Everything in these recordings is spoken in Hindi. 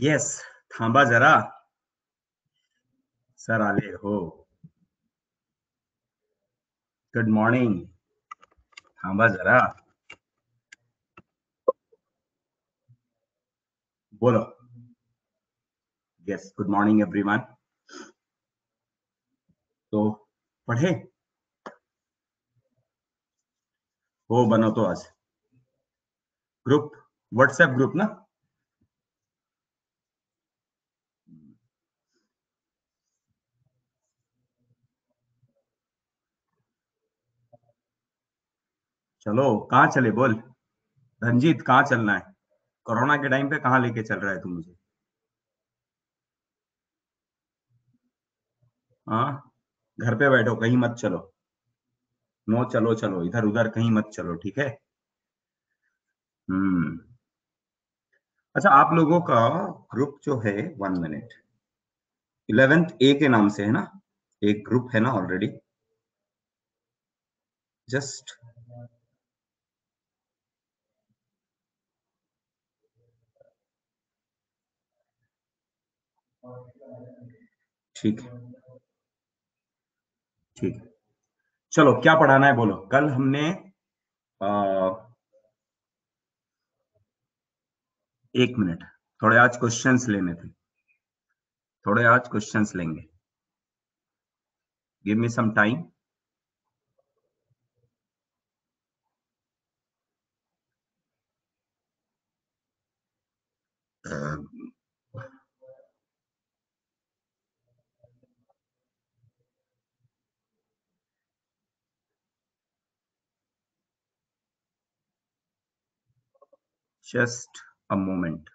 येस थांबा जरा. सर आले हो. गुड मॉर्निंग थांबा जरा. बोलो. यस गुड मॉर्निंग एवरीवन तो पढ़े? हो बनो तो आज. ग्रुप व्हाट्सएप ग्रुप ना? चलो, कहाँ चले बोल? रंजीत, कहाँ चलना है? कोरोना के टाइम पे कहाँ लेके चल रहा है तू मुझे? हाँ घर पे बैठो, कहीं मत चलो। नो, चलो चलो, इधर उधर कहीं मत चलो, ठीक है? हम्म। अच्छा आप लोगों का ग्रुप जो है वन मिनट इलेवेंथ ए के नाम से है ना? एक ग्रुप है ना ऑलरेडी जस्ट ठीक ठीक चलो क्या पढ़ाना है बोलो। कल हमने आ, एक मिनट। थोड़े आज क्वेश्चंस लेने थे। थोड़े आज क्वेश्चंस लेंगे। Give me some time just a moment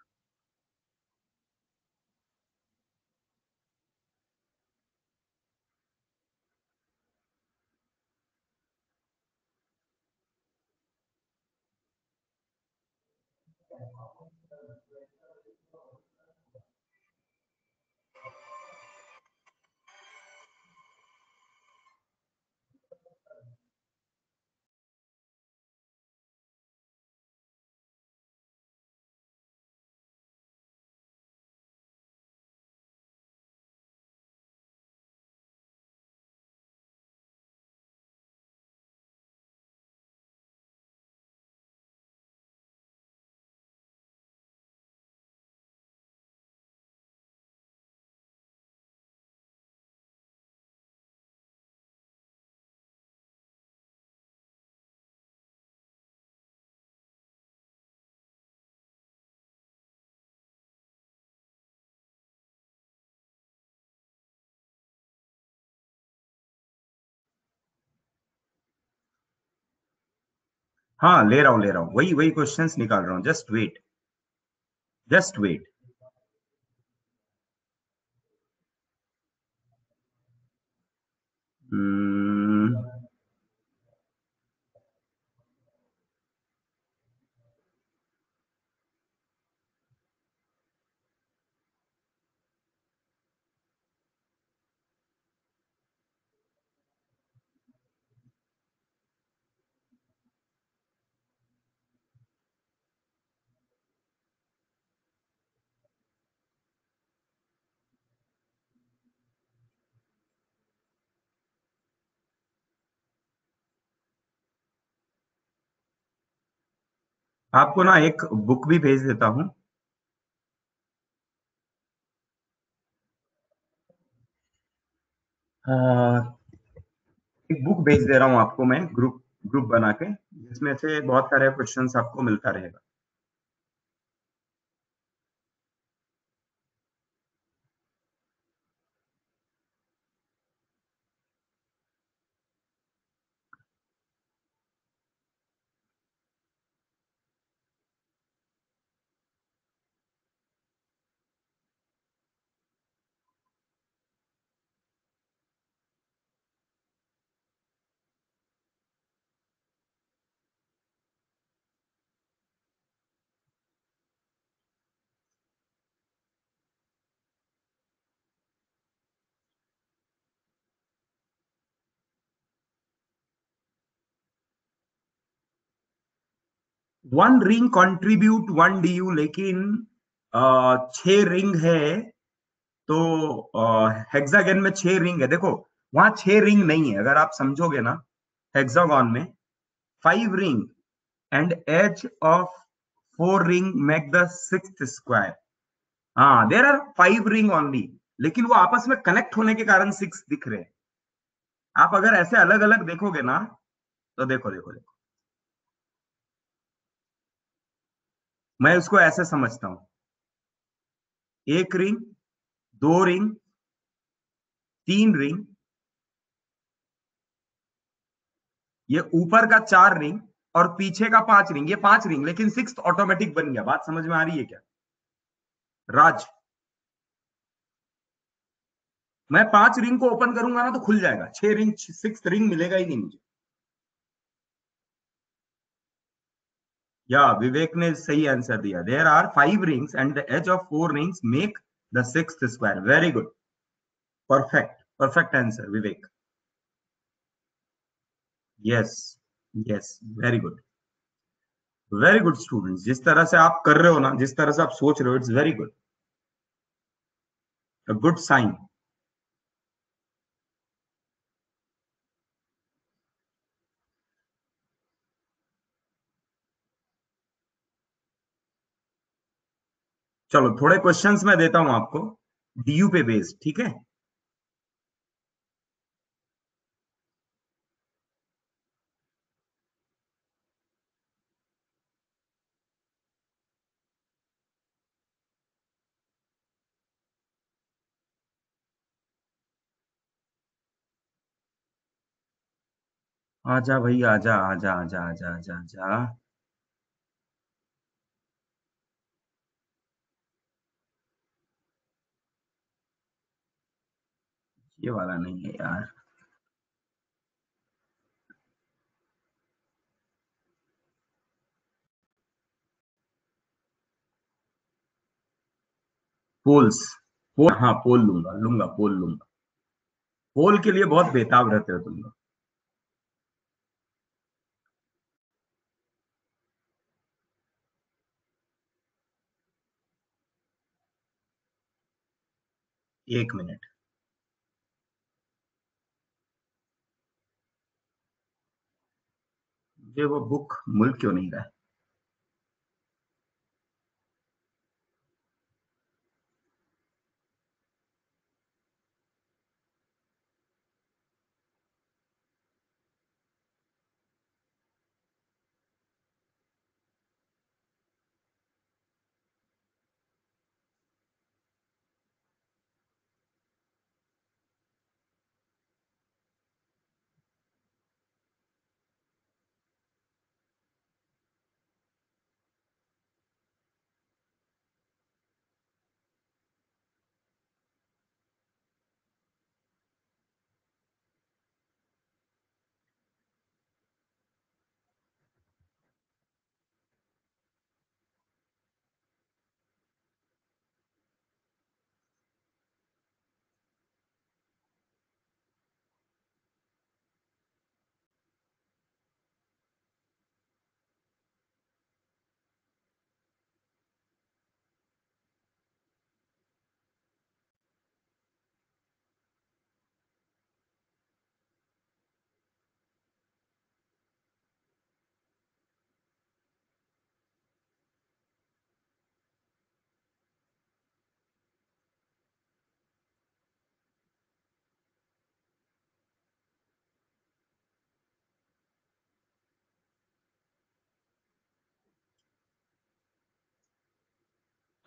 हाँ ले रहा हूँ, ले रहा हूँ। वही वही क्वेश्चन निकाल रहा हूँ। जस्ट वेट जस्ट वेट आपको ना एक बुक भी भेज देता हूँ। एक बुक भेज दे रहा हूँ आपको मैं ग्रुप ग्रुप बना के, जिसमें से बहुत सारे क्वेश्चंस आपको मिलता रहेगा। One ring contribute one D U लेकिन छह रिंग है तो हेक्सागन में छह रिंग है। देखो, वहाँ छह रिंग नहीं है। अगर आप समझोगे ना हेक्सागन में five ring and edge of four ring make the six square हाँ there are five ring only लेकिन वो आपस में कनेक्ट होने के कारण सिक्स दिख रहे हैं। आप अगर ऐसे अलग अलग देखोगे ना तो देखो देखो देखो। मैं उसको ऐसे समझता हूँ। एक रिंग, दो रिंग, तीन रिंग। ये ऊपर का चार रिंग और पीछे का पाँच रिंग, ये पाँच रिंग, लेकिन सिक्स ऑटोमेटिक बन गया। बात समझ में आ रही है क्या? राज। मैं पाँच रिंग को ओपन करूँगा ना तो खुल जाएगा। छह रिंग सिक्स रिंग मिलेगा ही नहीं मुझे। या विवेक ने सही आंसर दिया। There are five rings and the edge of four rings make the six square very good perfect perfect answer Vivek yes yes very good very good students जिस तरह से आप कर रहे हो ना, जिस तरह से आप सोच रहे हो it's very good good sign चलो, थोड़े क्वेश्चंस मैं देता हूँ आपको। डीयू पे बेस्ड ठीक है? आजा भाई आजा आजा आजा आजा आजा आजा। ये वाला नहीं है यार। पोल्स, पोल हाँ पोल लूँगा लूँगा, पोल लूँगा। पोल के लिए बहुत बेताब रहते हो तुम लोग। एक मिनट। मुझे वो बुक मिल क्यों नहीं रहा? हाँ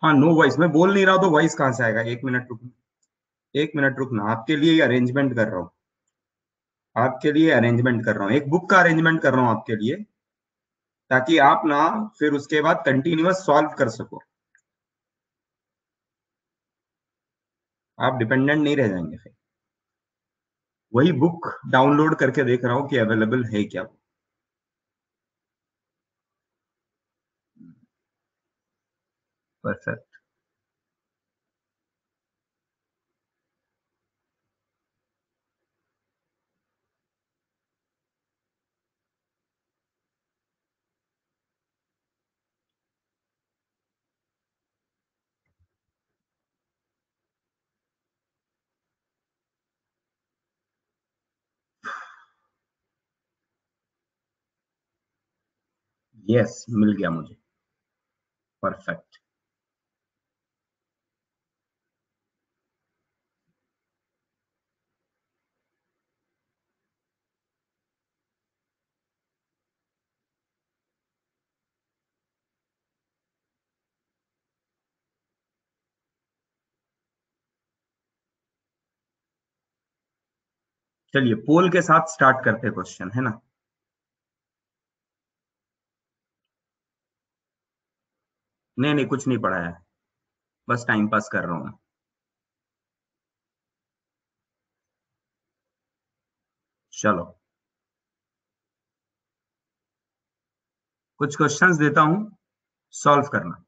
नो वॉइस मैं बोल नहीं रहा तो वॉइस कहाँ से आएगा? एक मिनट रुकना। एक मिनट रुकना। आपके लिए अरेंजमेंट कर रहा हूँ। आपके लिए अरेंजमेंट कर रहा हूँ। एक बुक का अरेंजमेंट कर रहा हूँ आपके लिए, ताकि आप ना फिर उसके बाद कंटिन्यूस सॉल्व कर सको। आप डिपेंडेंट नहीं रह जाएँगे फिर। वही बुक डाउनलोड करके देख रहा हूँ कि अवेलेबल है क्या। perfect. यस yes, मिल गया मुझे। परफेक्ट चलिए पोल के साथ स्टार्ट करते क्वेश्चन है ना? नहीं नहीं, कुछ नहीं पढ़ाया बस टाइम पास कर रहा हूँ। चलो। कुछ क्वेश्चंस देता हूँ सॉल्व करना।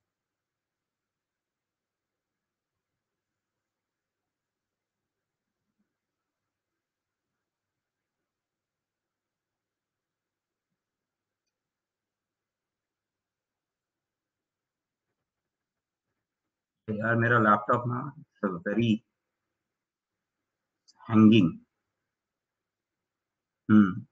यार मेरा लैपटॉप ना वेरी हैंगिंग हम्म।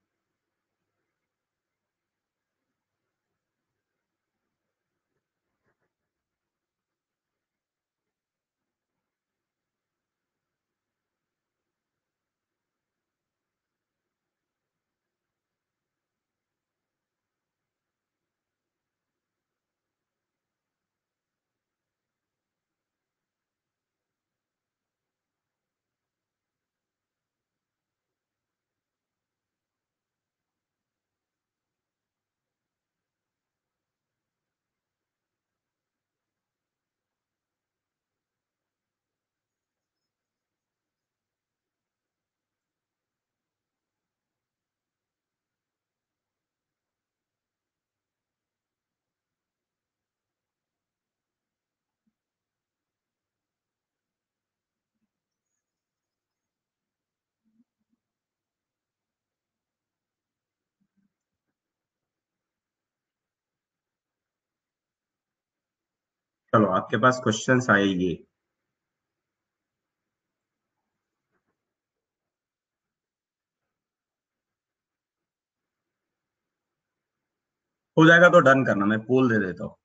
चलो, आपके पास क्वेश्चंस आएगी। हो जाएगा तो डन करना, मैं पोल दे देता हूँ।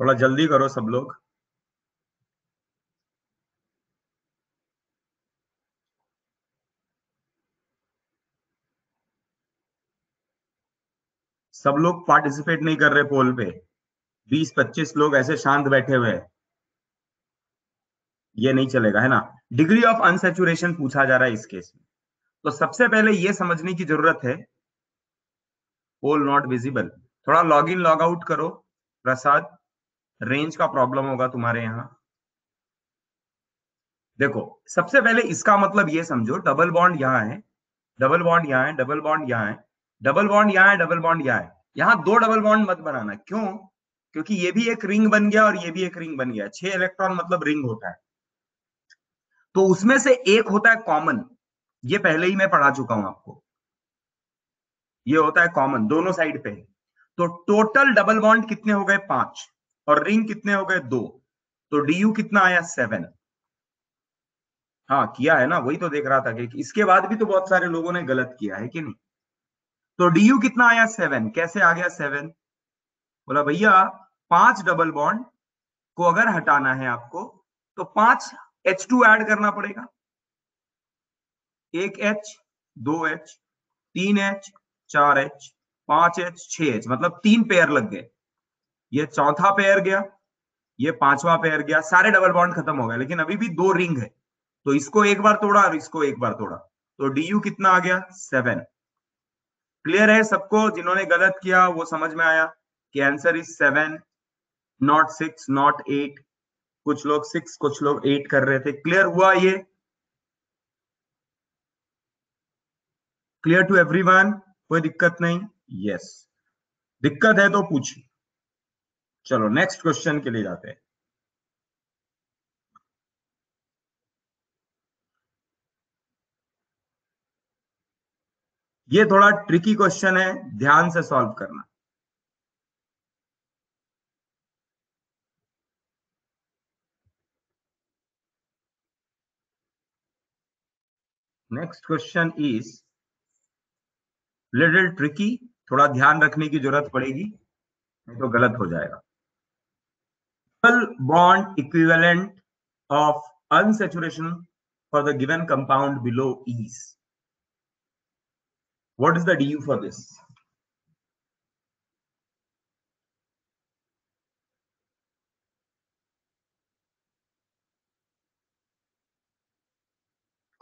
थोड़ा जल्दी करो सब लोग। सब लोग पार्टिसिपेट नहीं कर रहे पोल पे। 20-25 लोग ऐसे शांत बैठे हुए ये नहीं चलेगा, है ना? डिग्री ऑफ़ अनसेचुरेशन पूछा जा रहा है इस केस में। तो सबसे पहले ये समझने की ज़रूरत है पोल नॉट विजिबल थोड़ा लॉग इन लॉग आउट करो, प्रसाद। रेंज का प्रॉब्लम होगा तुम्हारे यहाँ। देखो, सबसे पहले इसका मतलब ये समझो डबल बॉन्ड यहाँ है डबल बॉन्ड यहाँ है डबल बॉन्ड यहाँ है डबल बॉन्ड यहाँ है डबल बॉन्ड यहाँ है। यहाँ दो डबल बॉन्ड मत बनाना। क्यों? क्योंकि ये भी एक रिंग बन गया और ये भी एक रिंग बन गया। छह इलेक्ट्रॉन मतलब रिंग होता है। तो उसमें से एक होता है कॉमन ये पहले ही मैं पढ़ा चुका हूँ आपको। ये होता है कॉमन दोनों साइड पे। तो टोटल डबल बॉन्ड कितने हो गए? पाँच। और रिंग कितने हो गए? दो। तो डी यू कितना आया? सेवन हाँ किया है ना? वही तो देख रहा था कि इसके बाद भी तो बहुत सारे लोगों ने गलत किया है कि नहीं? तो डी यू कितना आया? सेवन कैसे आ गया सेवन बोला, भैया, पाँच डबल बॉन्ड को अगर हटाना है आपको तो पाँच एच टू एड करना पड़ेगा। एक एच दो एच तीन एच चार एच पाँच एच छ एच मतलब तीन पेयर लग गए। ये चौथा पेयर गया, ये पांचवा पेयर गया, सारे डबल बॉन्ड खत्म हो गए, लेकिन अभी भी दो रिंग है। तो इसको एक बार तोड़ा और इसको एक बार तोड़ा। तो डी यू कितना आ गया? सेवन क्लियर है सबको? जिन्होंने गलत किया, वो समझ में आया कि answer is seven not six not eight कुछ लोग सिक्स कुछ लोग एट कर रहे थे। क्लियर हुआ ये? क्लियर टू एवरीवन कोई दिक्कत नहीं? Yes yes. दिक्कत है तो पूछिए। चलो नेक्स्ट क्वेश्चन के लिए जाते हैं। ये थोड़ा ट्रिकी क्वेश्चन है, ध्यान से सॉल्व करना। Next question is little tricky थोड़ा ध्यान रखने की ज़रूरत पड़ेगी, नहीं तो गलत हो जाएगा। simple bond equivalent of unsaturation for the given compound below is. What is the DU for this?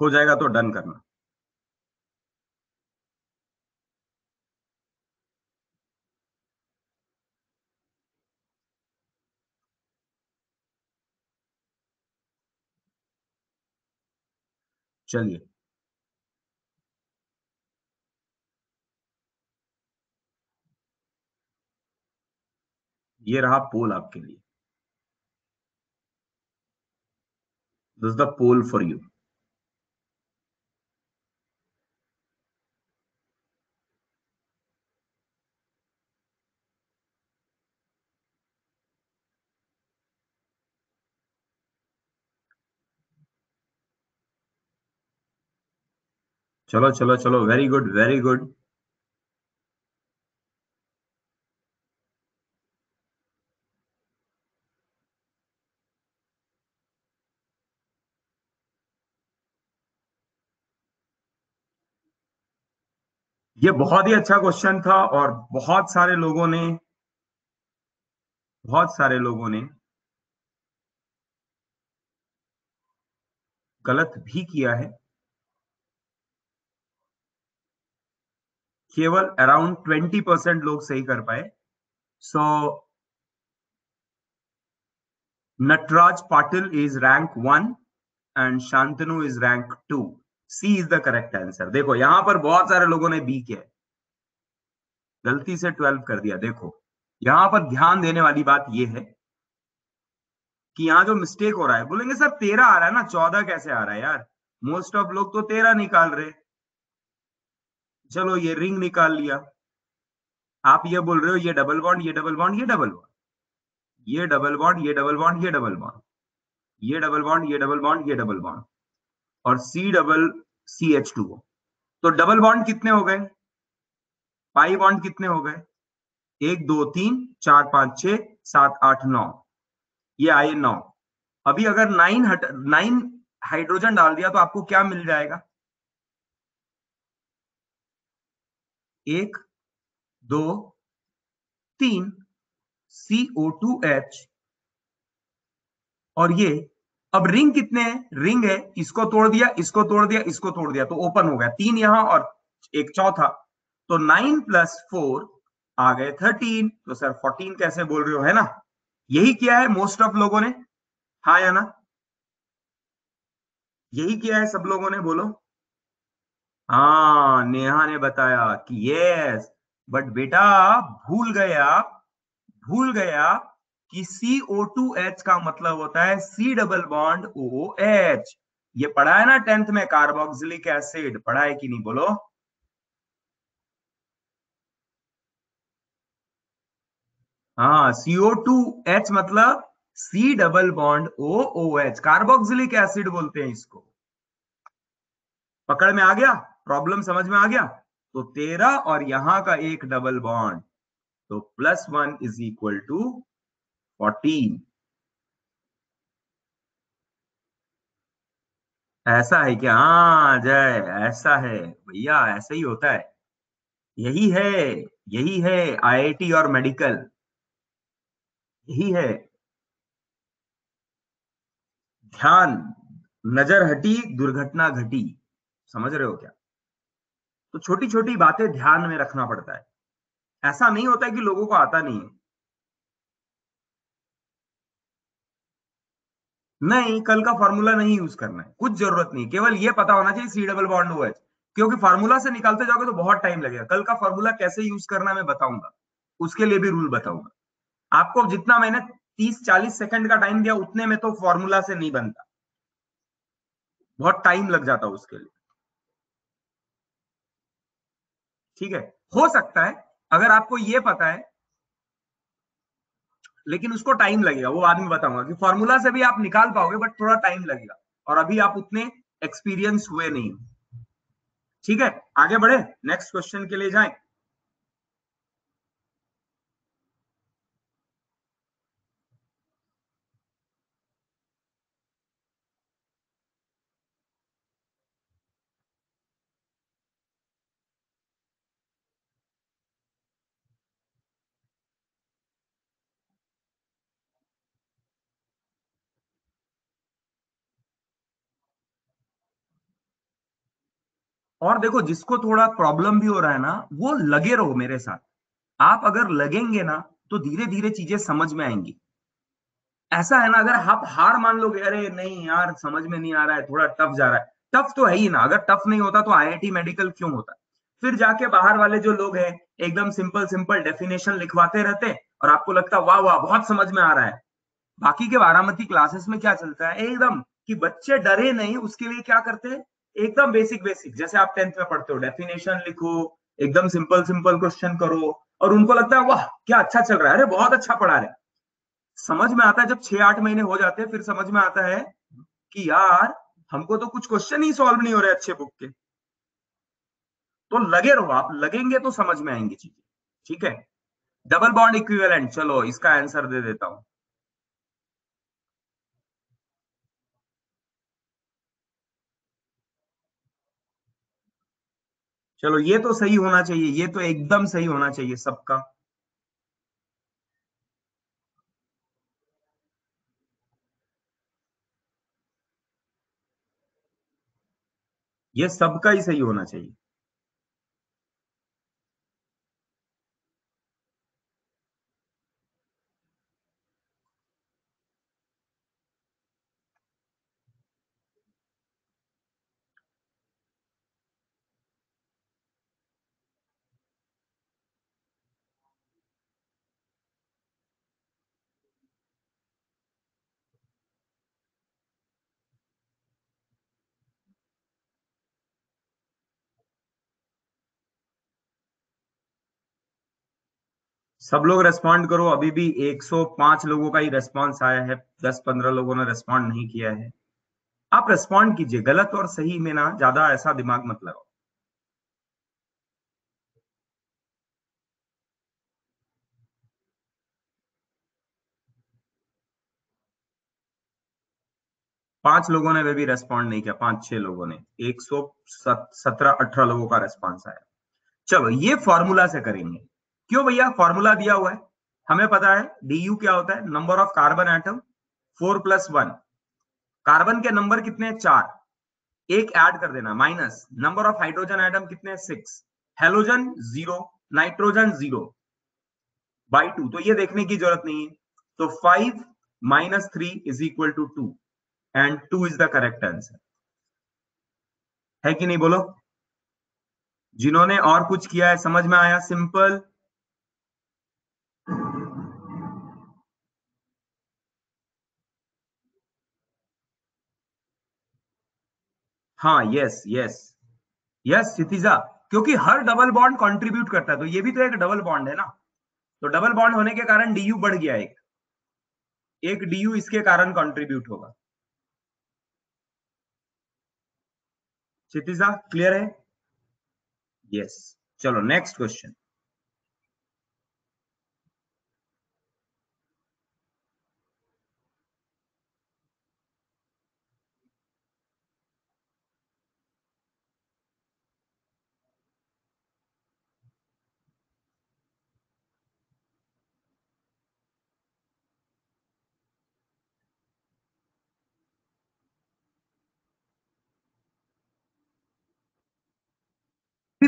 हो जाएगा तो डन करना चलिए। ये रहा पोल आपके लिए। This the poll for you चलो चलो चलो वेरी गुड वेरी गुड ये बहुत ही अच्छा क्वेश्चन था और बहुत सारे लोगों ने, बहुत सारे लोगों ने गलत भी किया है। केवल अराउंड ट्वेंटी परसेंट लोग सही कर पाए। So Nataraj Patil is rank one and Shantanu is rank two C is the correct answer देखो, यहाँ पर बहुत सारे लोगों ने बी किया गलती से ट्वेल्व कर दिया। देखो, यहाँ पर ध्यान देने वाली बात यह है कि यहाँ जो मिस्टेक हो रहा है, बोलेंगे, सर, तेरह आ रहा है ना? चौदह कैसे आ रहा है यार? मोस्ट ऑफ़ लोग तो तेरह निकाल रहे चलो ये रिंग निकाल लिया। आप ये बोल रहे हो ये डबल बॉन्ड ये डबल बॉन्ड ये डबल बॉन्ड ये डबल बॉन्ड ये डबल बॉन्ड ये डबल बॉन्ड ये डबल बॉन्ड ये डबल बॉन्ड ये डबल बॉन्ड और C double C H two तो डबल बॉन्ड कितने हो गए? पाई बॉन्ड कितने हो गए? एक, दो, तीन, चार, पाँच, छ, सात, आठ, नौ। ये आए नौ। अभी अगर नाइन हट नाइन हाइड्रोजन डाल दिया तो आपको क्या मिल जाएगा? एक, दो, तीन सी ओ टू एच और ये, अब रिंग कितने हैं? रिंग है, इसको तोड़ दिया, इसको तोड़ दिया, इसको तोड़ दिया तो ओपन हो गया। तीन यहाँ और एक चौथा। तो नाइन प्लस फोर आ गए थर्टीन तो सर फोर्टीन कैसे बोल रहे हो, है ना? यही किया है मोस्ट ऑफ़ लोगों ने। हा या ना? यही किया है सब लोगों ने, बोलो। हाँ नेहा ने बताया कि यस बट बेटा भूल गए आप भूल गए आप कि CO2H का मतलब होता है C double bond O H ये पढ़ा है ना टेंथ में कार्बोक्सिलिक एसिड पढ़ा है कि नहीं बोलो? हाँ सीओ टू एच मतलब C double bond O O H carboxylic acid बोलते हैं इसको। पकड़ में आ गया? प्रॉब्लम समझ में आ गया? तो तेरह और यहाँ का एक डबल बॉन्ड तो plus one is equal to fourteen ऐसा है क्या? हाँ जय, ऐसा है। भैया, ऐसा ही होता है। यही है यही है आईआईटी और मेडिकल यही है। ध्यान, नज़र हटी, दुर्घटना घटी। समझ रहे हो क्या? तो छोटी छोटी बातें ध्यान में रखना पड़ता है। ऐसा नहीं होता है कि लोगों को आता नहीं है। नहीं, कल का फॉर्मूला नहीं यूज़ करना है। कुछ ज़रूरत नहीं, केवल ये पता होना चाहिए सी डबल बॉन्ड ओ क्योंकि फार्मूला से निकालते जाओगे तो बहुत टाइम लगेगा। कल का फार्मूला कैसे यूज़ करना मैं बताऊँगा। उसके लिए भी रूल बताऊँगा। आपको जितना मैंने 30-40 सेकंड का टाइम दिया, उतने में तो फॉर्मूला से नहीं बनता। बहुत टाइम लग जाता उसके लिए। ठीक है? हो सकता है, अगर आपको ये पता है, लेकिन उसको टाइम लगेगा, वो बाद में बताऊँगा कि फॉर्मूला से भी आप निकाल पाओगे बट थोड़ा टाइम लगेगा। और अभी आप उतने एक्सपीरियंस हुए नहीं ठीक है? आगे बढ़े नेक्स्ट क्वेश्चन के लिए जाएँ। और देखो, जिसको थोड़ा प्रॉब्लम भी हो रहा है ना, वो लगे रहो मेरे साथ। आप अगर लगेंगे ना तो धीरे धीरे चीज़ें समझ में आएँगी। ऐसा है ना, अगर आप हार मान लोगे, अरे, नहीं यार, समझ में नहीं आ रहा है, थोड़ा टफ जा रहा है। टफ तो है ही ना, अगर टफ नहीं होता तो आईआईटी मेडिकल क्यों होता? फिर जाके बाहर वाले जो लोग हैं, एकदम सिंपल सिंपल डेफिनेशन लिखवाते रहते और आपको लगता, वाह वाह, बहुत समझ में आ रहा है। बाकी के बारामती क्लासेस में क्या चलता है? एकदम कि बच्चे डरे नहीं, उसके लिए क्या करते हैं? एकदम बेसिक बेसिक जैसे आप टेंथ में पढ़ते हो डेफिनेशन लिखो, एकदम सिंपल सिंपल क्वेश्चन करो, और उनको लगता है, वाह, क्या अच्छा चल रहा है। अरे, बहुत अच्छा पढ़ा रहे समझ में आता है, जब छह आठ महीने हो जाते हैं, फिर समझ में आता है कि यार, हमको तो कुछ क्वेश्चन ही सॉल्व नहीं हो रहे अच्छे बुक के। तो लगे रहो, आप लगेंगे तो समझ में आएँगी चीज़ें। ठीक है? डबल बॉन्ड इक्विवेलेंट चलो, इसका आंसर दे देता हूँ। चलो, ये तो सही होना चाहिए, ये तो एकदम सही होना चाहिए सबका। ये सबका ही सही होना चाहिए। सब लोग रेस्पॉन्ड करो। अभी भी 105 लोगों का ही रेस्पॉन्स आया है। 10-15 लोगों ने रेस्पॉन्ड नहीं किया है। आप रेस्पॉन्ड कीजिए। गलत और सही में ना ज़्यादा ऐसा दिमाग मत लगाओ। पाँच लोगों ने वे भी रेस्पॉन्ड नहीं किया। पाँच छह लोगों ने। एक सौ सत्रह, अठारह लोगों का रेस्पॉन्स आया। चलो, ये फॉर्मूला से करेंगे। क्यों भैया? फॉर्मूला दिया हुआ है। हमें पता है डी यू क्या होता है? Number of carbon atom four plus one carbon के नंबर कितने हैं? चार। एक ऐड कर देना minus number of hydrogen atom कितने six halogen zero nitrogen zero by two तो ये देखने की ज़रूरत नहीं है। तो five minus three is equal to two and two is the correct answer है कि नहीं बोलो? जिन्होंने और कुछ किया है, समझ में आया? सिंपल हाँ यस यस यस सितिजा क्योंकि हर डबल बॉन्ड कंट्रीब्यूट करता है तो ये भी तो एक डबल बॉन्ड है ना? तो डबल बॉन्ड होने के कारण डीयू बढ़ गया एक। एक डीयू इसके कारण कंट्रीब्यूट होगा। क्षितिजा क्लियर है? Yes yes. चलो नेक्स्ट क्वेश्चन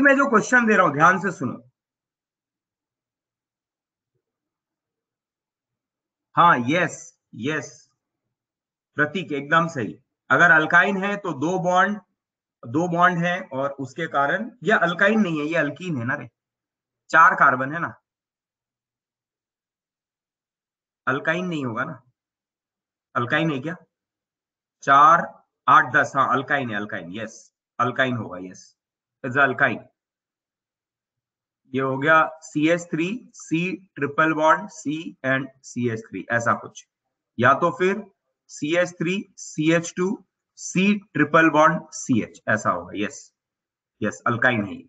मैं जो क्वेश्चन दे रहा हूँ, ध्यान से सुनो। हाँ यस यस प्रतीक एकदम सही। अगर अल्काइन है तो दो बॉन्ड दो बॉन्ड है और उसके कारण, ये अल्काइन नहीं है, ये अल्कीन है ना रे? चार कार्बन है ना? अल्काइन नहीं होगा ना? अल्काइन है क्या? चार, आठ, दस हाँ अल्काइन है अल्काइन यस अल्काइन होगा यस इज़ अल्काइन ये हो गया C S three C triple bond C and C S three ऐसा कुछ। या तो फिर C S three C H two C triple bond C H ऐसा होगा। यस यस अल्काइन है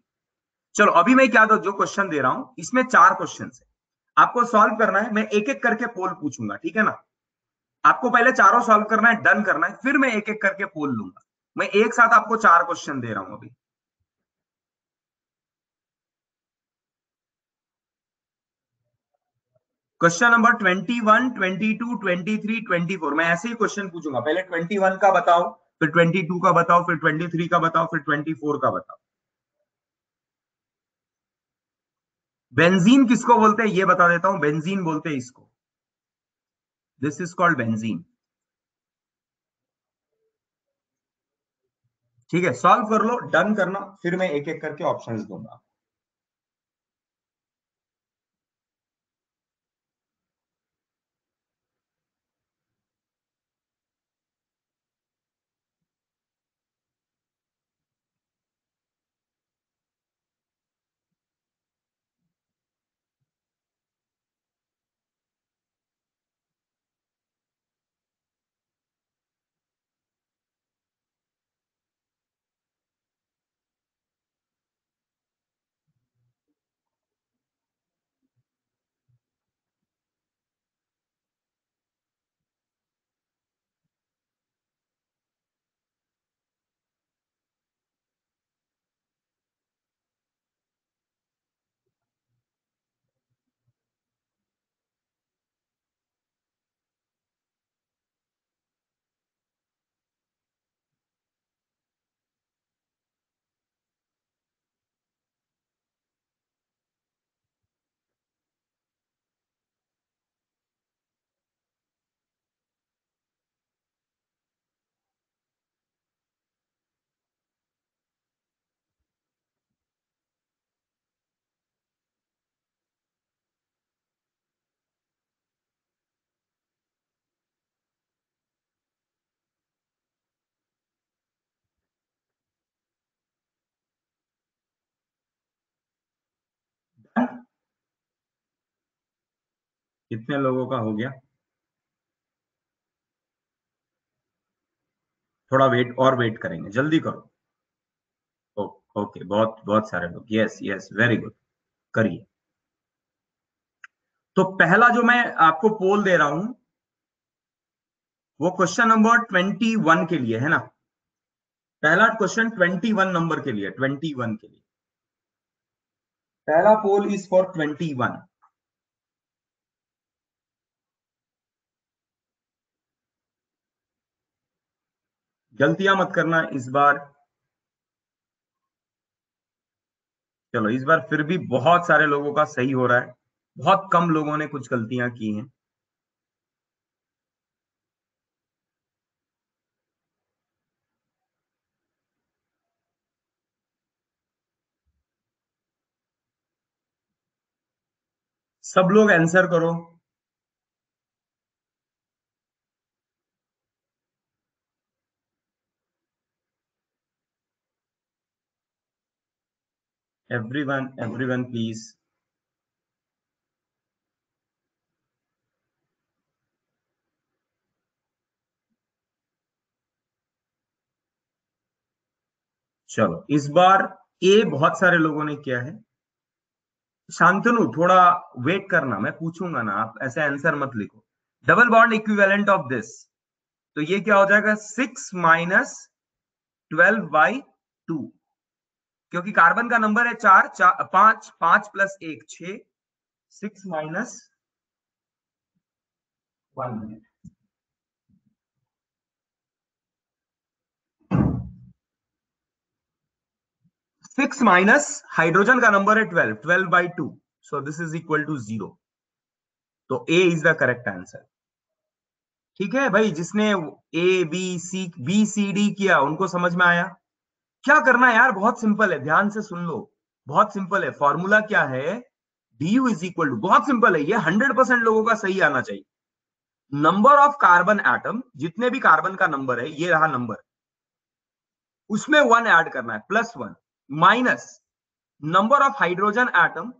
चलो, अभी मैं क्या जो क्वेश्चन दे रहा हूँ, इसमें चार क्वेश्चन है। आपको सॉल्व करना है, मैं एक एक करके पोल पूछूँगा, ठीक है ना? आपको पहले चारों सॉल्व करना है डन करना है, फिर मैं एक एक करके पोल लूँगा। मैं एक साथ आपको चार क्वेश्चन दे रहा हूँ अभी। क्वेश्चन नंबर 21, 22, 23, 24 मैं ऐसे ही क्वेश्चन पूछूँगा। पहले 21 का बताओ फिर 22 का बताओ फिर 23 का बताओ फिर 24 का बताओ। बेंजीन किसको बोलते हैं? ये बता देता हूँ। बेंजीन बोलते हैं इसको। दिस इज़ कॉल्ड बेंजीन ठीक है सॉल्व कर लो डन करना फिर मैं एक एक करके ऑप्शंस दूँगा। कितने लोगों का हो गया? थोड़ा वेट और वेट करेंगे, जल्दी करो। ओके बहुत बहुत सारे लोग। यस यस वेरी गुड करिए। तो पहला जो मैं आपको पोल दे रहा हूँ, वो क्वेश्चन नंबर ट्वेंटी वन के लिए है ना? पहला क्वेश्चन ट्वेंटी वन नंबर के लिए ट्वेंटी वन के लिए। पहला poll is for twenty one गलतियाँ मत करना इस बार। चलो, इस बार फिर भी बहुत सारे लोगों का सही हो रहा है। बहुत कम लोगों ने कुछ गलतियाँ की हैं। सब लोग आंसर करो। Everyone everyone, please. चलो, इस बार ए बहुत सारे लोगों ने किया है। शांतनु, थोड़ा वेट करना, मैं पूछूँगा ना, आप ऐसे आंसर मत लिखो। Double bond equivalent of this तो ये क्या हो जाएगा? Six minus twelve by two क्योंकि कार्बन का नंबर है चार, चार पाँच पाँच प्लस एक छ six minus one six minus hydrogen का नंबर है twelve twelve by two so this is equal to zero तो A is the correct answer ठीक है भाई जिसने A B C B C D किया उनको समझ में आया? क्या करना है यार? बहुत सिंपल है, ध्यान से सुन लो। बहुत सिंपल है। फॉर्मूला क्या है? D U is equal to बहुत सिंपल है। ये हंड्रेड परसेंट लोगों का सही आना चाहिए। नंबर ऑफ़ कार्बन एटम जितने भी कार्बन का नंबर है, ये रहा नंबर उसमें वन ऐड करना है plus one minus number of hydrogen atom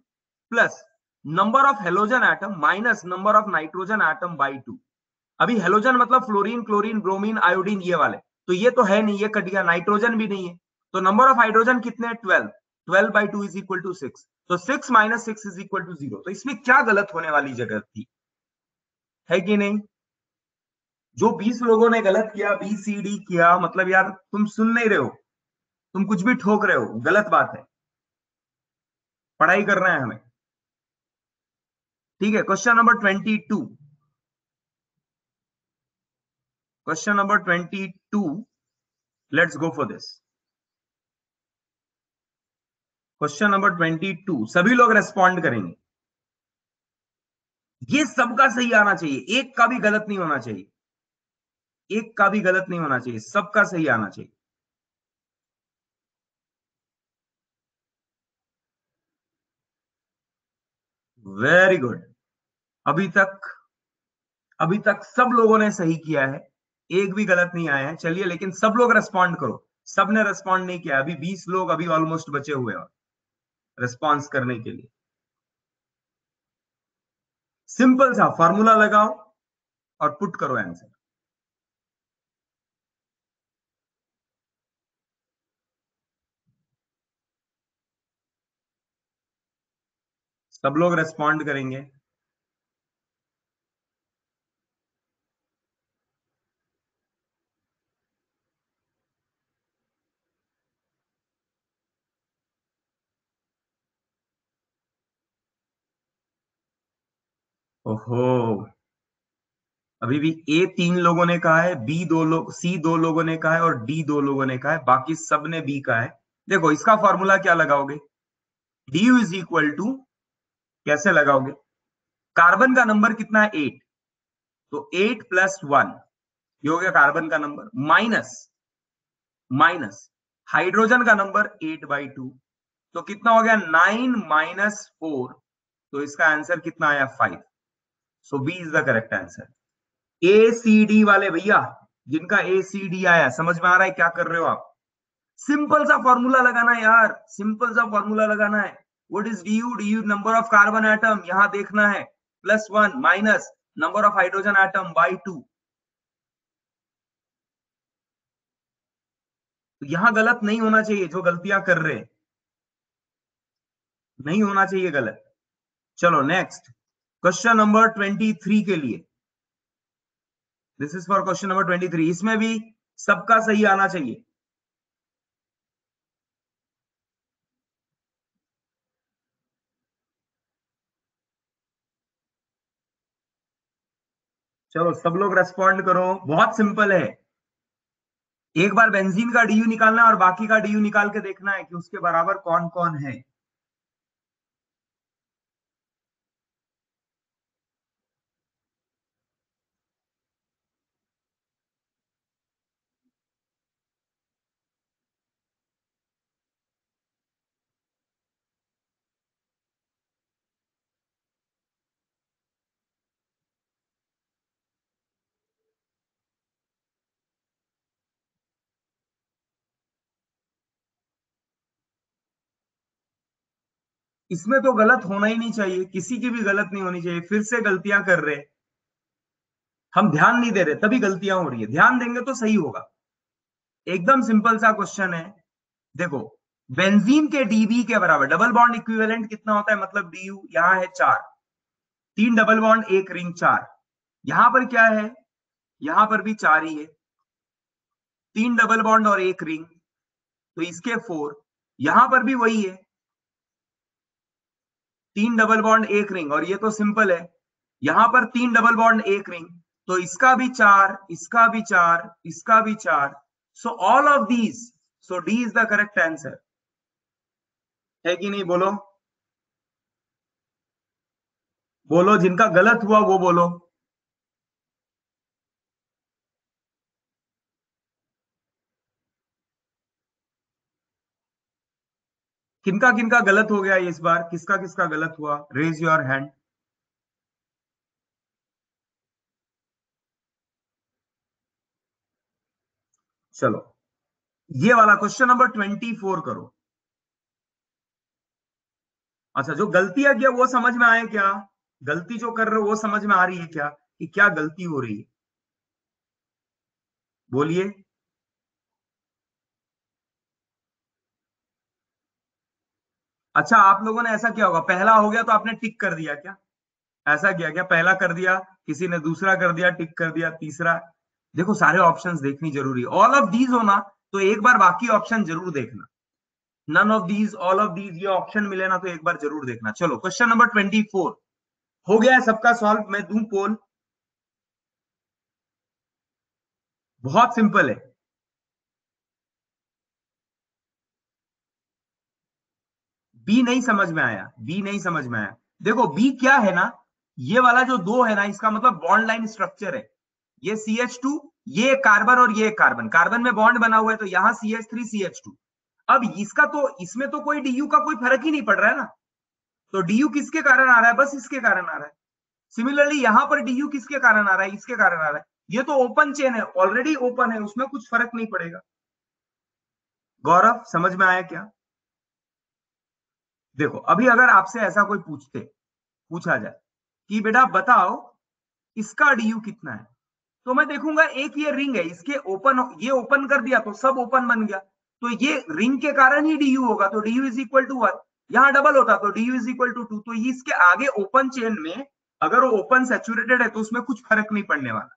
plus number of halogen atom minus number of nitrogen atom by two अभी हेलोजन मतलब फ्लोरीन क्लोरीन ब्रोमीन आयोडीन ये वाले। तो ये तो है नहीं, ये कट गया। नाइट्रोजन भी नहीं है। तो नंबर ऑफ़ हाइड्रोजन कितने? Twelve twelve by two is equal to six तो six minus six is equal to zero तो इसमें क्या गलत होने वाली जगह थी? है कि नहीं? जो बीस लोगों ने गलत किया बी सी डी किया मतलब यार तुम सुन नहीं रहे हो। तुम कुछ भी ठोक रहे हो। गलत बात है। पढ़ाई कर रहे हैं हमें। ठीक है question number twenty two question number twenty two let's go for this question number twenty two सभी लोग रेस्पॉन्ड करेंगे। ये सबका सही आना चाहिए। एक का भी गलत नहीं होना चाहिए। एक का भी गलत नहीं होना चाहिए। सबका सही आना चाहिए। वेरी गुड अभी तक अभी तक सब लोगों ने सही किया है। एक भी गलत नहीं आया है। चलिए, लेकिन सब लोग रेस्पॉन्ड करो। सबने रेस्पॉन्ड नहीं किया। अभी बीस लोग, अभी ऑलमोस्ट बचे हुए हैं। रिस्पॉन्स करने के लिए। सिंपल सा फॉर्मूला लगाओ और पुट करो आंसर सब लोग रेस्पॉन्ड करेंगे। ओहो। अभी भी ए तीन लोगों ने कहा है, बी दो लोग, सी दो लोगों ने कहा है और डी दो लोगों ने कहा है, बाकी सबने बी कहा है। देखो, इसका फॉर्मूला क्या लगाओगे? डी इज़ इक्वल टू कैसे लगाओगे? कार्बन का नंबर कितना है? एट। तो एट प्लस वन, ये हो गया कार्बन का नंबर, माइनस माइनस, हाइड्रोजन का नंबर एट बाई टू। तो कितना हो गया? नाइन माइनस फोर तो इसका आंसर कितना आया? Five. So B is the correct answer A C D वाले भैया, जिनका ए सी डी आया, समझ में आ रहा है क्या कर रहे हो आप? सिंपल सा फॉर्मूला लगाना है यार सिंपल सा फॉर्मूला लगाना है। What is D U D U number of carbon atom यहाँ देखना है। Plus one minus number of hydrogen atom by two तो यहाँ गलत नहीं होना चाहिए जो गलतियाँ कर रहे नहीं होना चाहिए गलत। चलो next question number twenty three के लिए। This is for question number twenty three इसमें भी सबका सही आना चाहिए। चलो, सब लोग रेस्पॉन्ड करो। बहुत सिंपल है। एक बार बेंजीन का डीयू निकालना और बाकी का डीयू निकाल के देखना है कि उसके बराबर कौन कौन है। इसमें तो गलत होना ही नहीं चाहिए, किसी की भी गलत नहीं होनी चाहिए, फिर से गलतियाँ कर रहे हम ध्यान नहीं दे रहे, तभी गलतियाँ हो रही है। ध्यान देंगे तो सही होगा। एकदम सिंपल सा क्वेश्चन है, देखो, बेंजीन के डीबी के बराबर, डबल बॉन्ड इक्विवेलेंट कितना होता है? मतलब डी यू यहाँ है चार। तीन डबल बॉन्ड, एक रिंग चार। यहाँ पर क्या है? यहाँ पर भी चार ही है। तीन डबल बॉन्ड और एक रिंग तो इसके फोर। यहाँ पर भी वही है। तीन डबल बॉन्ड एक रिंग और ये तो सिंपल है। यहाँ पर तीन डबल बॉन्ड एक रिंग तो इसका भी चार, इसका भी चार, इसका भी चार। So all of these so D is the correct answer है कि नहीं? बोलो। बोलो, जिनका गलत हुआ वो बोलो। किनका किनका गलत हो गया इस बार? किसका किसका गलत हुआ? रेज योर हैंड चलो। ये वाला क्वेश्चन नंबर ट्वेंटी फोर करो। अच्छा जो गलतियाँ किया वो समझ में आए क्या? गलती जो कर रहे हो, वो समझ में आ रही है क्या? कि क्या गलती हो रही है? बोलिए। अच्छा आप लोगों ने ऐसा किया होगा। पहला हो गया तो आपने टिक कर दिया क्या? ऐसा किया क्या? पहला कर दिया, किसी ने दूसरा कर दिया, टिक कर दिया, तीसरा। देखो, सारे ऑप्शंस देखनी ज़रूरी ऑल ऑफ़ दीज होना तो एक बार बाकी ऑप्शन ज़रूर देखना। None of these all of these ये ऑप्शन मिले ना तो एक बार ज़रूर देखना। चलो क्वेश्चन नंबर ट्वेंटी फोर हो गया है सबका सॉल्व मैं दू पोल बहुत सिंपल है। बी नहीं समझ में आया बी नहीं समझ में आया। देखो बी क्या है ना, ये वाला जो दो है ना, इसका मतलब बॉन्ड लाइन स्ट्रक्चर है। ये सी एच टू ये कार्बन और ये कार्बन कार्बन में बॉन्ड बना हुआ है तो यहाँ C H three C H two अब इसका तो इसमें तो कोई डी का कोई फ़र्क ही नहीं पड़ रहा है ना। तो डीयू किसके कारण आ रहा है? बस इसके कारण आ रहा है। सिमिलरली यहाँ पर डीयू किसके कारण आ रहा है? इसके कारण आ रहा है। ये तो ओपन चेन है ऑलरेडी ओपन है, उसमें कुछ फ़र्क नहीं पड़ेगा। गौरव, समझ में आया क्या? देखो, अभी अगर आपसे ऐसा कोई पूछते, पूछा जाए कि बेटा बताओ, इसका डीयू कितना है? तो मैं देखूँगा एक ये रिंग है, इसके ओपन ये ओपन कर दिया तो सब ओपन बन गया। तो ये रिंग के कारण ही डीयू होगा तो D is equal to one यहाँ डबल होता तो D is equal to two तो इसके आगे ओपन चेन में अगर वो ओपन सेचुरेटेड है तो उसमें कुछ फ़र्क नहीं पड़ने वाला।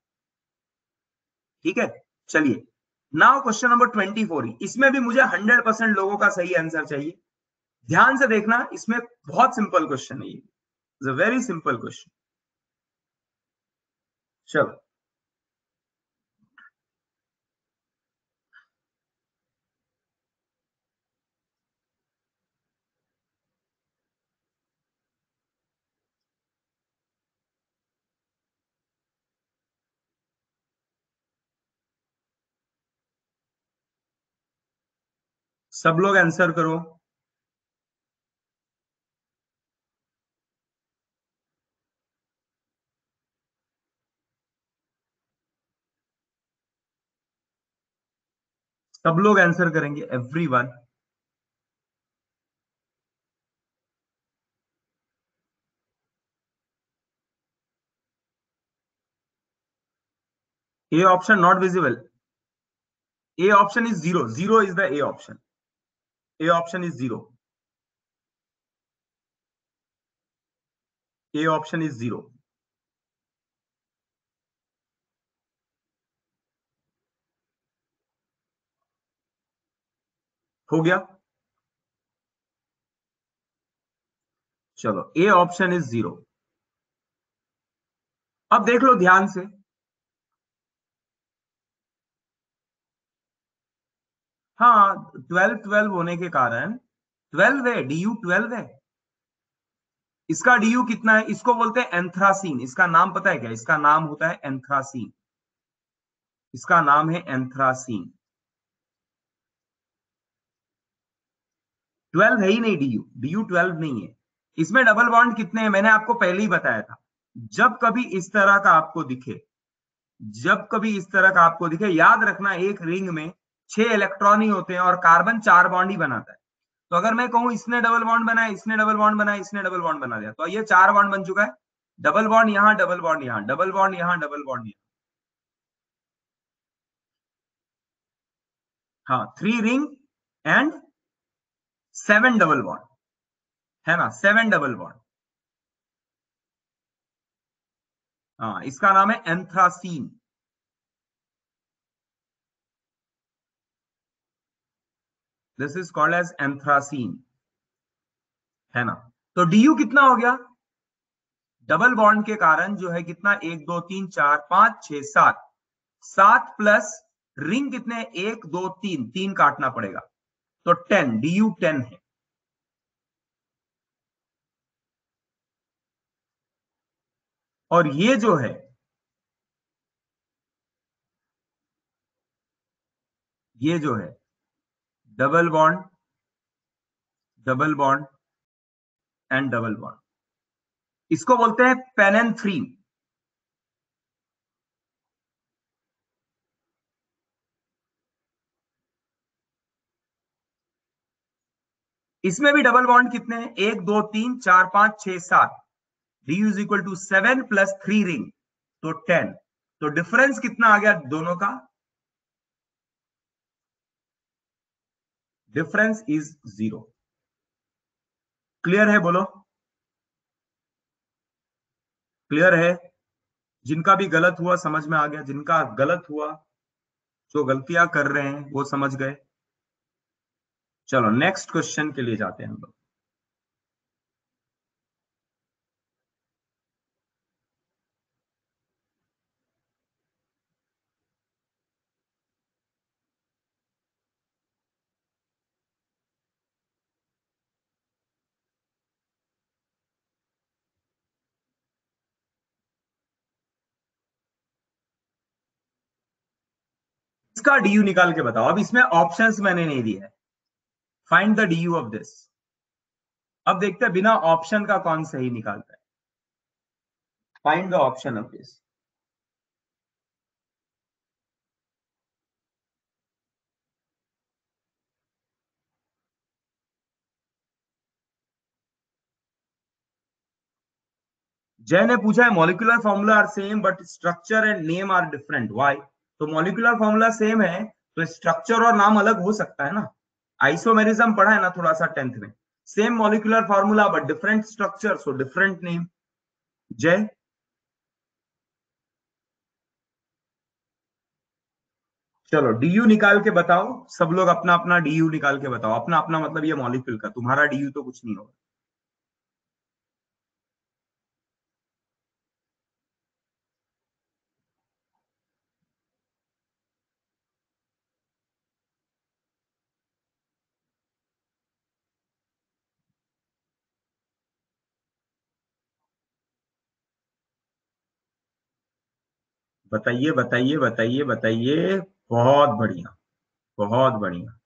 ठीक है? चलिए now question number twenty four इसमें भी मुझे हंड्रेड परसेंट लोगों का सही आंसर चाहिए। ध्यान से देखना, इसमें बहुत सिंपल क्वेश्चन है ये। वेरी सिंपल क्वेश्चन चलो। सब लोग आंसर करो। सब लोग आंसर करेंगे every one A option not visible A option is zero zero is the A option A option is zero A option is zero हो गया? चलो ए ऑप्शन इज़ ज़ीरो अब देख लो ध्यान से। हाँ ट्वेल्व ट्वेल्व होने के कारण ट्वेल्व है डी यू ट्वेल्व है। इसका डी यू कितना है? इसको बोलते हैं एंथ्रासीन इसका नाम पता है क्या? इसका नाम होता है एंथ्रासीन इसका नाम है एंथ्रासीन ट्वेल्व है ही नहीं D U D U twelve नहीं है। इसमें डबल बॉन्ड कितने हैं? मैंने आपको पहले ही बताया था। जब कभी इस तरह का आपको दिखे, जब कभी इस तरह का आपको दिखे, याद रखना एक रिंग में छह इलेक्ट्रॉन ही होते हैं और कार्बन चार बॉन्ड ही बनाता है। तो अगर मैं कहूँ, इसने डबल बॉन्ड बनाया, इसने डबल बॉन्ड बनाया, इसने डबल बॉन्ड बना दिया तो ये चार बॉन्ड बन चुका है। डबल बॉन्ड यहाँ डबल बॉन्ड यहाँ डबल बॉन्ड यहाँ डबल बॉन्ड यहाँ। हाँ three ring and seven double bond है ना? सेवन डबल बॉन्ड हाँ इसका नाम है anthracene. This is called as anthracene. है ना? तो डी यू कितना हो गया? डबल बॉन्ड के कारण जो है कितना? एक, दो, तीन, चार, पाँच छ सात। सात प्लस रिंग कितने? एक, दो, तीन। तीन काटना पड़ेगा। तो टेन डी यू टेन है। और ये जो है, ये जो है, double bond double bond, and double bond. इसको बोलते हैं पेनेंथ्रीन इसमें भी डबल बॉन्ड कितने हैं? एक, दो, तीन, चार, पाँच, छह, सात। D is equal to seven plus three ring तो टेन तो डिफरेंस कितना आ गया दोनों का? डिफरेंस इज़ ज़ीरो क्लियर है बोलो? क्लियर है? जिनका भी गलत हुआ समझ में आ गया, जिनका गलत हुआ, जो गलतियाँ कर रहे हैं, वो समझ गए। चलो नेक्स्ट क्वेश्चन के लिए जाते हैं हम लोग। इसका डी यू निकाल के बताओ? अब इसमें ऑप्शंस मैंने नहीं दिया है find the D U of this अब देखते हैं बिना ऑप्शन का कौन सही निकालता है। Find the option of this Jay ने पूछा है molecular formula are same but structure and name are different why तो मॉलिकुलर फॉर्मूला सेम है तो स्ट्रक्चर और नाम अलग हो सकता है ना। आइसोमेरिज्म पढ़ा है ना थोड़ा सा टेंथ में। Same molecular formula but different structure so different name Jay चलो डीयू निकाल के बताओ। सब लोग अपना अपना डीयू निकाल के बताओ। अपना अपना मतलब ये मॉलिक्यूल का। तुम्हारा डीयू तो कुछ नहीं होगा। बताइए बताइए बताइए बताइए। बहुत बढ़िया बहुत बढ़िया।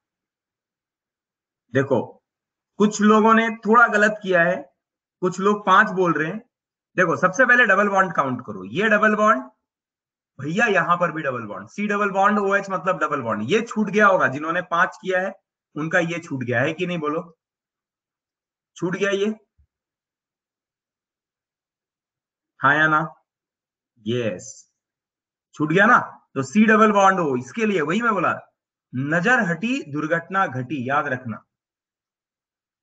देखो, कुछ लोगों ने थोड़ा गलत किया है, कुछ लोग पाँच बोल रहे हैं। देखो, सबसे पहले डबल बॉन्ड काउंट करो। ये डबल बॉन्ड भैया यहाँ पर भी double bond C double bond O H मतलब डबल बॉन्ड ये छूट गया होगा, जिन्होंने पाँच किया है, उनका ये छूट गया है कि नहीं बोलो? छूट गया ये? हाँ या ना? यस छूट गया ना? तो सी डबल बॉन्ड हो, इसके लिए वही मैं बोला, नज़र हटी, दुर्घटना घटी, याद रखना।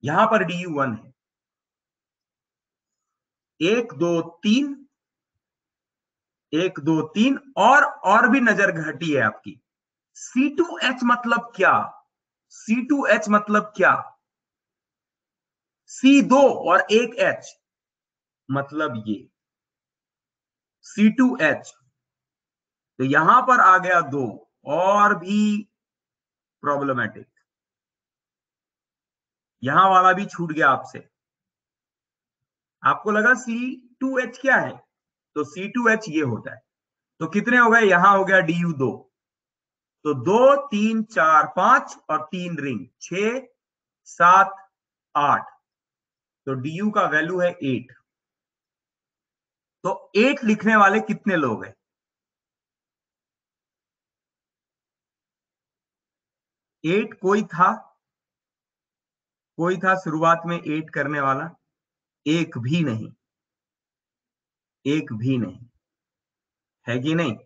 यहाँ पर डी यू वन है। एक, दो, तीन, एक, दो, तीन, और और भी नज़र घटी है आपकी। सी टू एच मतलब क्या? सी टू एच मतलब क्या? सी दो और एक एच मतलब ये। सी टू एच तो यहाँ पर आ गया दो, और भी प्रॉब्लमेटिक यहाँ वाला भी छूट गया आपसे। आपको लगा सी टू एच क्या है? तो सी टू एच ये होता है। तो कितने हो गए? यहाँ हो गया डी यू दो। तो दो, तीन, चार, पाँच, और तीन रिंग। छ सात, आठ। तो डी यू का वैल्यू है एट तो एट लिखने वाले कितने लोग हैं? एट कोई था कोई था शुरुआत में एट करने वाला? एक भी नहीं। एक भी नहीं। है कि नहीं?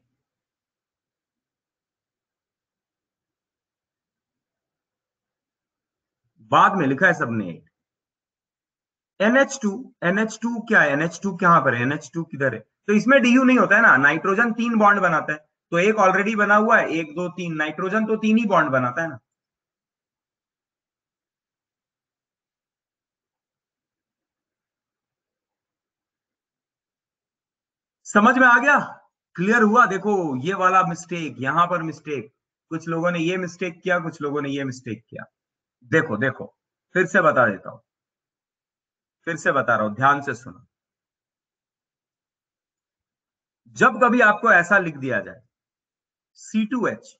बाद में लिखा है सबने एट। NH2 NH2 क्या है? एनएच टू कहाँ पर है? एनएच टू किधर है? तो इसमें DU नहीं होता है ना? नाइट्रोजन तीन बॉन्ड बनाता है। तो एक ऑलरेडी बना हुआ है। एक, दो, तीन। नाइट्रोजन तो तीन ही बॉन्ड बनाता है ना? समझ में आ गया? क्लियर हुआ? देखो, ये वाला मिस्टेक यहाँ पर मिस्टेक कुछ लोगों ने ये मिस्टेक किया, कुछ लोगों ने ये मिस्टेक किया। देखो देखो, फिर से बता देता हूँ। फिर से बता रहा हूँ, ध्यान से सुनो। जब कभी आपको ऐसा लिख दिया जाए C2H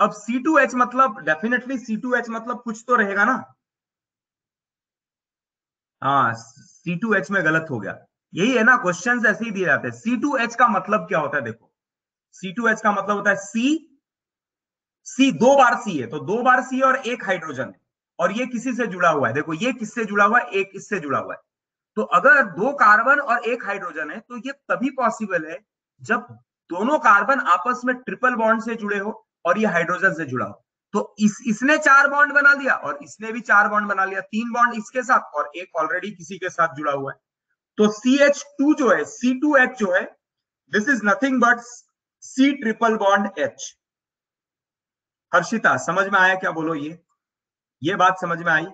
अब C2H मतलब डेफिनेटली C2H मतलब कुछ तो रहेगा ना? हाँ सी टू एच में गलत हो गया। यही है ना क्वेश्चन ऐसे ही दिए जाते हैं। सी टू एच का मतलब क्या होता है देखो? सी टू एच का मतलब होता है सी सी दो बार सी है तो दो बार सी और एक हाइड्रोजन है। और ये किसी से जुड़ा हुआ है? देखो, ये किससे जुड़ा हुआ है? एक इससे जुड़ा हुआ है। तो अगर दो कार्बन और एक हाइड्रोजन है तो ये तभी पॉसिबल है जब दोनों कार्बन आपस में ट्रिपल बॉन्ड से जुड़े हो और ये हाइड्रोजन से जुड़ा हो। तो इस, इसने चार बॉन्ड बना लिया और इसने भी चार बॉन्ड बना लिया, तीन बॉन्ड इसके साथ और एक ऑलरेडी किसी के साथ जुड़ा हुआ है। तो सी एच टू जो है सी टू एच जो है this is nothing but C triple bond H Harshita, समझ में आया क्या बोलो ये? ये बात समझ में आई?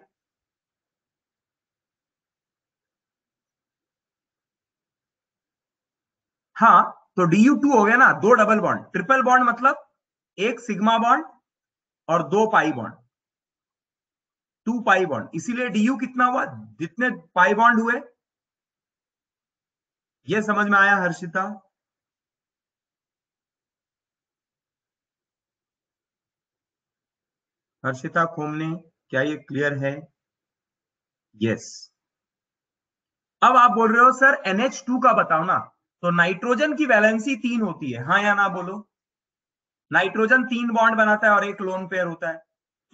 हाँ तो डी यू टू हो गया ना, दो डबल बॉन्ड ट्रिपल बॉन्ड मतलब एक सिग्मा बॉन्ड और दो pi bond two pi bond इसीलिए डी यू कितना हुआ? जितने पाई बॉन्ड हुए ये समझ में आया हर्षिता? हर्षिता खोमने, क्या ये क्लियर है? यस अब आप बोल रहे हो, सर NH2 का बताओ ना। तो नाइट्रोजन की वैलेंसी तीन होती है। हाँ या ना बोलो? नाइट्रोजन तीन बॉन्ड बनाता है और एक लोन पेयर होता है।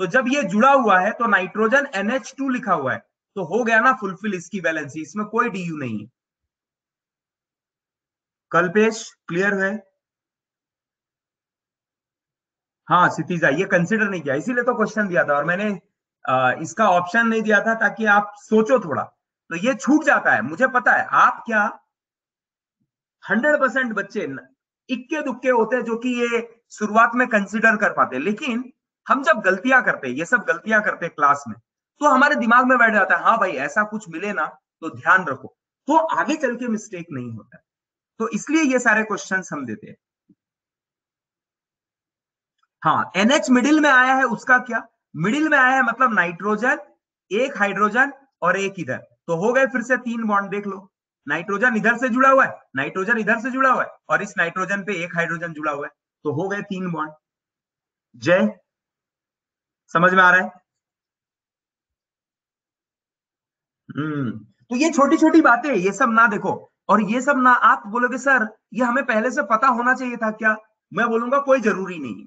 तो जब ये जुड़ा हुआ है तो नाइट्रोजन NH2 लिखा हुआ है। तो हो गया ना फुलफिल इसकी वैलेंसी। इसमें कोई डी यू नहीं है। कल्पेश क्लियर है? हाँ सितिजा ये कंसिडर नहीं किया। इसीलिए तो क्वेश्चन दिया था और मैंने आ, इसका ऑप्शन नहीं दिया था ताकि आप सोचो थोड़ा। तो ये छूट जाता है मुझे पता है। आप क्या हंड्रेड परसेंट बच्चे इक्के दुक्के होते हैं जो कि ये शुरुआत में कंसिडर कर पाते लेकिन हम जब गलतियाँ करते ये सब गलतियाँ करते क्लास में तो हमारे दिमाग में बैठ जाता है हाँ भाई ऐसा कुछ मिले ना तो ध्यान रखो। तो आगे चल के मिस्टेक नहीं होता। तो इसलिए ये सारे क्वेश्चन हम देते हैं। हाँ एनएच मिडिल में आया है, उसका क्या? मिडिल में आया है मतलब नाइट्रोजन एक हाइड्रोजन और एक इधर। तो हो गए फिर से तीन बॉन्ड देख लो। नाइट्रोजन इधर से जुड़ा हुआ है नाइट्रोजन इधर से जुड़ा हुआ है और इस नाइट्रोजन पे एक हाइड्रोजन जुड़ा हुआ है। तो हो गए तीन बॉन्ड जय। समझ में आ रहा है? हम्म तो ये छोटी छोटी बातें ये सब ना देखो। और ये सब ना आप बोलोगे, सर, ये हमें पहले से पता होना चाहिए था क्या? मैं बोलूँगा, कोई ज़रूरी नहीं है,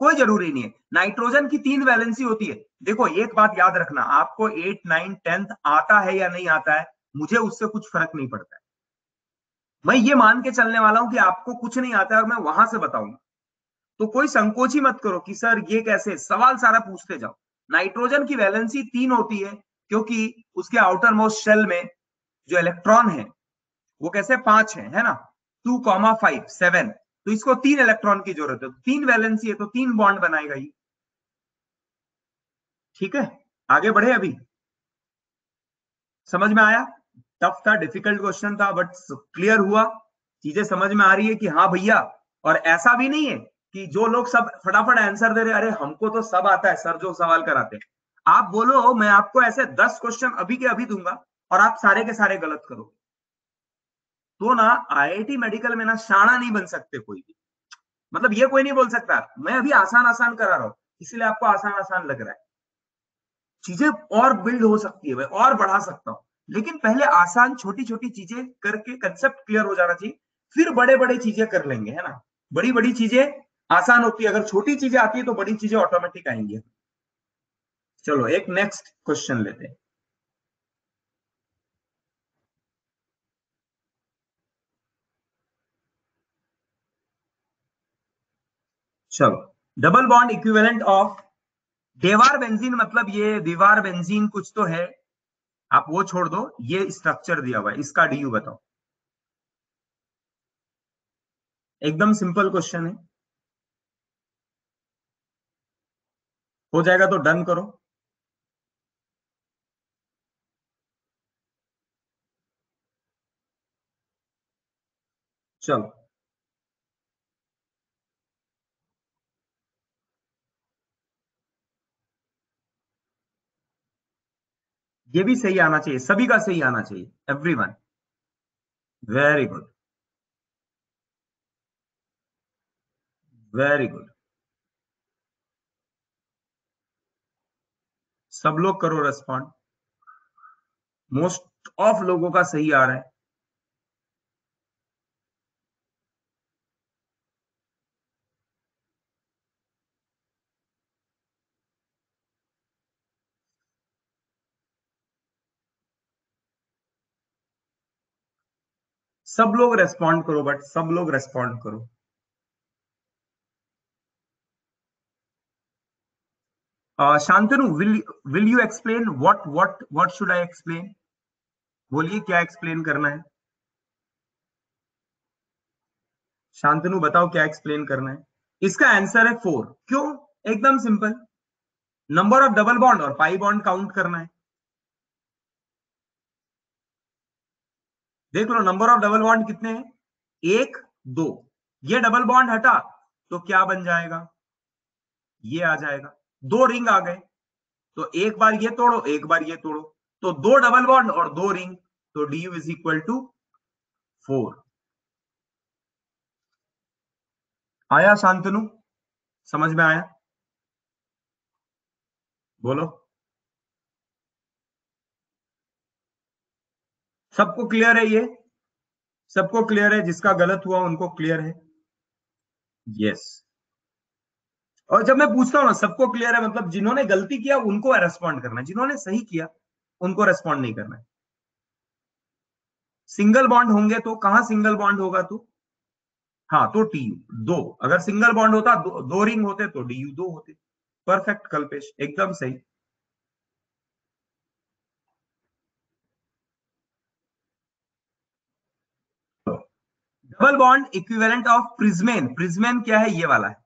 कोई ज़रूरी नहीं है। नाइट्रोजन की तीन वैलेंसी होती है। देखो, एक बात याद रखना, आपको एट, नाइन, टेंथ आता है या नहीं आता है, मुझे उससे कुछ फ़र्क नहीं पड़ता है। मैं ये मान के चलने वाला हूँ कि आपको कुछ नहीं आता है और मैं वहाँ से बताऊँगा। तो कोई संकोच ही मत करो कि, सर, ये कैसे? सवाल सारा पूछते जाओ। नाइट्रोजन की वैलेंसी तीन होती है, क्योंकि उसके आउटर मोस्ट शेल में जो इलेक्ट्रॉन है वो कैसे पाँच है है ना? Two comma five, seven. तो इसको तीन इलेक्ट्रॉन की ज़रूरत है। तो तीन वैलेंसी है तो तीन बॉन्ड बनाएगा ये। ठीक है? आगे बढ़े अभी। समझ में आया? टफ था डिफ़िकल्ट क्वेश्चन था बट क्लियर हुआ। चीज़ें समझ में आ रही है कि हाँ भैया, और ऐसा भी नहीं है कि जो लोग सब फटाफट आंसर दे रहे अरे हमको तो सब आता है, सर जो सवाल कराते हैं। आप बोलो, मैं आपको ऐसे दस क्वेश्चन अभी के अभी दूँगा, और आप सारे के सारे गलत करोगे। तो ना आईआईटी मेडिकल में ना शाणा नहीं बन सकते कोई भी। मतलब ये कोई नहीं बोल सकता। मैं अभी आसान आसान करा रहा हूँ। इसलिए आपको आसान आसान लग रहा है। चीज़ें और बिल्ड हो सकती है, मैं और बढ़ा सकता हूँ। लेकिन पहले आसान छोटी छोटी चीज़ें करके कंसेप्ट क्लियर हो जाना चाहिए। फिर बड़े बड़े चीज़ें कर लेंगे, है ना? बड़ी बड़ी चीज़ें आसान होती है। अगर छोटी चीज़ें आती है तो बड़ी चीज़ें ऑटोमेटिक आएँगी। चलो, एक नेक्स्ट क्वेश्चन लेते हैं। चलो। Double bond equivalent of Dewar benzene मतलब ये दीवार बेंजीन कुछ तो है। आप वो छोड़ दो, ये स्ट्रक्चर दिया हुआ है। इसका डी यू बताओ। एकदम सिंपल क्वेश्चन है। हो जाएगा तो डन करो। चलो। ये भी सही आना चाहिए, सभी का सही आना चाहिए every one very good very good सब लोग करो रेस्पॉन्ड मोस्ट ऑफ़ लोगों का सही आ रहा है। सब लोग रेस्पॉन्ड करो बट सब लोग रेस्पॉन्ड करो। Shantanu will will you explain what what what should I explain बोलिए, क्या एक्सप्लेन करना है? शांतनु, बताओ क्या एक्सप्लेन करना है? इसका आंसर है फोर क्यों? एकदम simple number of double bond और पाई बॉन्ड काउंट करना है। देख लो नंबर ऑफ़ डबल बॉन्ड कितने हैं? एक, दो। ये डबल बॉन्ड हटा तो क्या बन जाएगा? ये आ जाएगा। दो रिंग आ गए। तो एक बार ये तोड़ो, एक बार ये तोड़ो। तो दो डबल बॉन्ड और दो रिंग तो D U is equal to four आया शांतनु? समझ में आया? बोलो। सबको क्लियर है ये? सबको क्लियर है? जिसका गलत हुआ उनको क्लियर है? यस. और जब मैं पूछता हूँ ना सबको क्लियर है मतलब जिन्होंने गलती किया उनको रेस्पॉन्ड करना है। जिन्होंने सही किया उनको रेस्पॉन्ड नहीं करना है। सिंगल बॉन्ड होंगे तो कहाँ सिंगल बॉन्ड होगा तो? हाँ तो टी यू दो। अगर सिंगल बॉन्ड होता दो, दो रिंग होते तो डी यू दो होते। परफेक्ट कल्पेश एकदम सही। Double bond equivalent of prismane prismane क्या है? ये वाला है।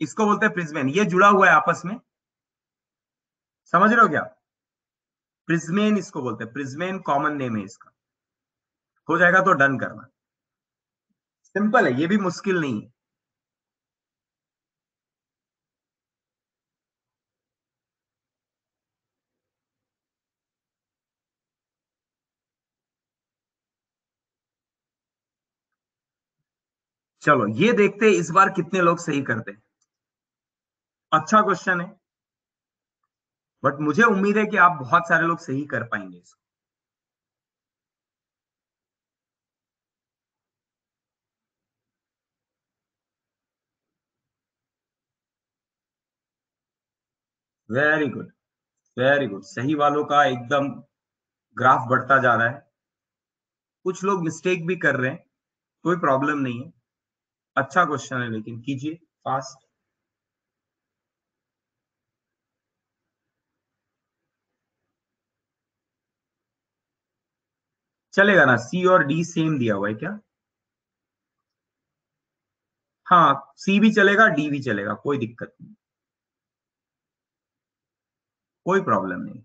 इसको बोलते हैं प्रिज्मेन ये जुड़ा हुआ है आपस में। समझ रहे हो क्या? प्रिज्मेन इसको बोलते हैं। प्रिज्मेन कॉमन नेम है इसका। हो जाएगा तो डन करना। सिंपल है, ये भी मुश्किल नहीं है। चलो, ये देखते हैं इस बार कितने लोग सही करते हैं। अच्छा क्वेश्चन है। बट मुझे उम्मीद है कि आप बहुत सारे लोग सही कर पाएँगे इसको। वेरी गुड वेरी गुड सही वालों का एकदम ग्राफ बढ़ता जा रहा है। कुछ लोग मिस्टेक भी कर रहे हैं, कोई प्रॉब्लम नहीं है। अच्छा क्वेश्चन है, लेकिन कीजिए फास्ट चलेगा ना सी और डी सेम दिया हुआ है क्या? हाँ सी भी चलेगा डी भी चलेगा, कोई दिक्कत नहीं। कोई प्रॉब्लम नहीं।